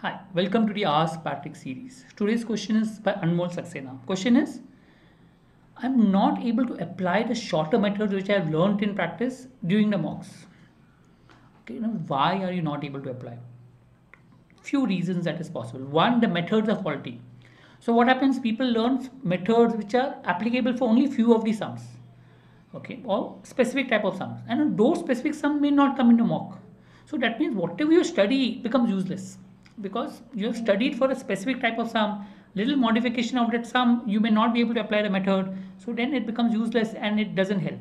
Hi, welcome to the Ask Patrick series. Today's question is by Anmol Saxena. Question is I'm not able to apply the shorter methods which I've learned in practice during the mocks. Okay, now why are you not able to apply? Few reasons that is possible. One, the methods are faulty. So what happens? People learn methods which are applicable for only few of the sums. Okay, or specific type of sums. And those specific sums may not come in into mock. So that means whatever you study becomes useless because you have studied for a specific type of sum little modification of that sum you may not be able to apply the method. So then it becomes useless and it doesn't help.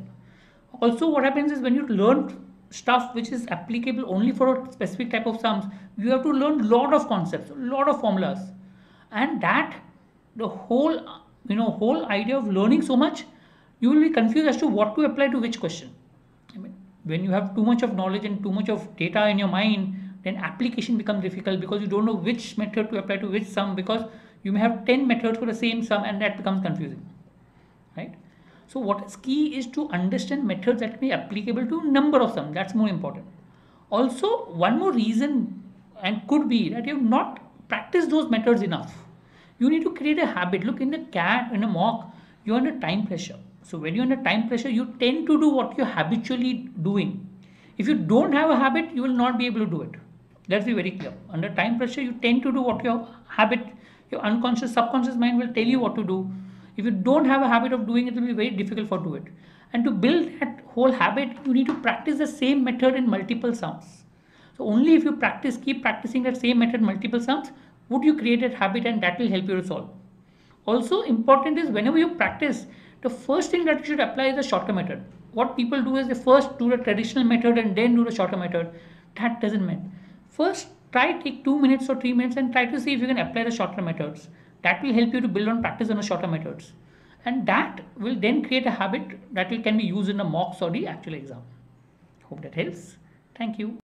Also what happens is when you learn stuff which is applicable only for a specific type of sums you have to learn a lot of concepts a lot of formulas. And that the whole you know whole idea of learning so much you will be confused as to what to apply to which question. I mean, when you have too much of knowledge and too much of data in your mind then application becomes difficult because you don't know which method to apply to which sum because you may have 10 methods for the same sum and that becomes confusing right? So what is key is to understand methods that may be applicable to number of sum that's more important. Also one more reason and could be that you have not practiced those methods enough. You need to create a habit. Look in the cat in a mock you're under time pressure. So when you're under time pressure you tend to do what you're habitually doing. If you don't have a habit you will not be able to do it Let's be very clear. Under time pressure, you tend to do what your habit, your unconscious, subconscious mind will tell you what to do. If you don't have a habit of doing it, it will be very difficult for do it. And to build that whole habit, you need to practice the same method in multiple sums. So only if you practice, keep practicing that same method multiple sums, would you create that habit and that will help you to solve. Also important is whenever you practice, the first thing that you should apply is the shorter method. What people do is they first do the traditional method and then do the shorter method. That doesn't matter. First, try take two minutes or three minutes and try to see if you can apply the shorter methods. That will help you to build on practice on the shorter methods. And that will then create a habit that can be used in the mocks or the actual exam. Hope that helps. Thank you.